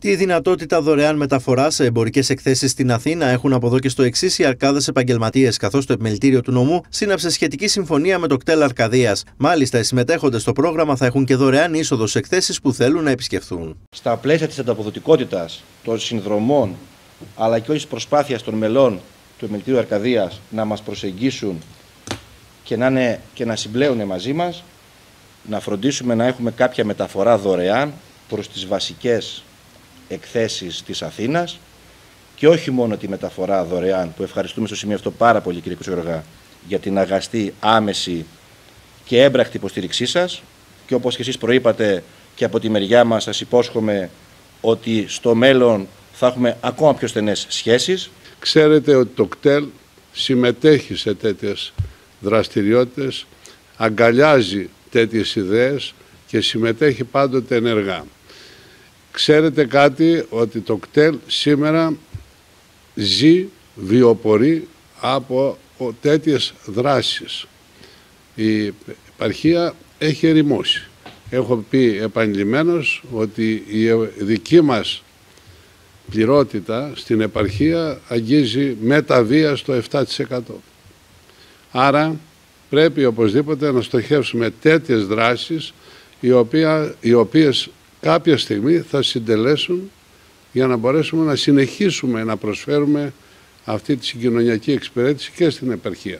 Τη δυνατότητα δωρεάν μεταφοράς σε εμπορικές εκθέσεις στην Αθήνα έχουν από εδώ και στο εξής οι αρκάδες επαγγελματίες, καθώς το επιμελητήριο του νομού σύναψε σχετική συμφωνία με το κτέλ Αρκαδίας. Μάλιστα, οι συμμετέχοντες στο πρόγραμμα θα έχουν και δωρεάν είσοδο σε εκθέσεις που θέλουν να επισκεφθούν. Στα πλαίσια της ανταποδοτικότητας των συνδρομών αλλά και όλη της προσπάθειας των μελών του επιμελητήριου Αρκαδίας να μας προσεγγίσουν και να, είναι, και να συμπλέουν μαζί μας, να φροντίσουμε να έχουμε κάποια μεταφορά δωρεάν προς τις βασικές εκθέσεις της Αθήνας και όχι μόνο τη μεταφορά δωρεάν που ευχαριστούμε στο σημείο αυτό πάρα πολύ κύριε Κουτσογοργά για την αγαστή, άμεση και έμπρακτη υποστήριξή σας και όπως και εσείς προείπατε και από τη μεριά μας σας υπόσχομαι ότι στο μέλλον θα έχουμε ακόμα πιο στενές σχέσεις. Ξέρετε ότι το ΚΤΕΛ συμμετέχει σε τέτοιες δραστηριότητες, αγκαλιάζει τέτοιες ιδέες και συμμετέχει πάντοτε ενεργά. Ξέρετε κάτι ότι το κτέλ σήμερα ζει, βιοπορεί από τέτοιες δράσεις. Η επαρχία έχει ερημώσει. Έχω πει επανειλημμένως ότι η δική μας πληρότητα στην επαρχία αγγίζει με τα βία στο 7%. Άρα πρέπει οπωσδήποτε να στοχεύσουμε τέτοιες δράσεις οι, οποία, οι οποίες κάποια στιγμή θα συντελέσουν για να μπορέσουμε να συνεχίσουμε να προσφέρουμε αυτή τη συγκοινωνιακή εξυπηρέτηση και στην επαρχία.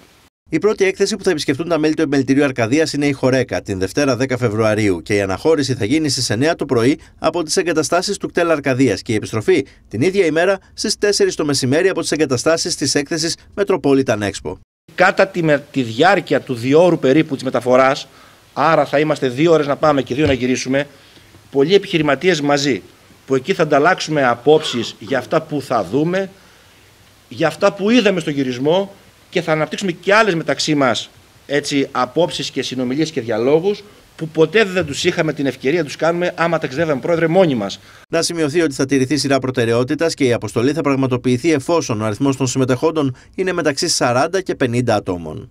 Η πρώτη έκθεση που θα επισκεφτούν τα μέλη του Επιμελητηρίου Αρκαδίας είναι η Χορέκα την Δευτέρα 10 Φεβρουαρίου και η αναχώρηση θα γίνει στις 9 το πρωί από τις εγκαταστάσεις του κτέλ Αρκαδίας και η επιστροφή την ίδια ημέρα στις 4 το μεσημέρι από τις εγκαταστάσεις της έκθεσης Metropolitan Expo. Κατά τη, τη διάρκεια του διόρου περίπου της μεταφοράς, άρα θα είμαστε δύο ώρες να πάμε και δύο να γυρίσουμε, πολλοί επιχειρηματίες μαζί, που εκεί θα ανταλλάξουμε απόψεις για αυτά που θα δούμε, για αυτά που είδαμε στο γυρισμό και θα αναπτύξουμε και άλλες μεταξύ μας έτσι, απόψεις και συνομιλίες και διαλόγους που ποτέ δεν τους είχαμε την ευκαιρία να τους κάνουμε άμα ταξιδεύαμε πρόεδρε μόνοι μας. Να σημειωθεί ότι θα τηρηθεί σειρά προτεραιότητας και η αποστολή θα πραγματοποιηθεί εφόσον ο αριθμός των συμμετεχόντων είναι μεταξύ 40 και 50 ατόμων.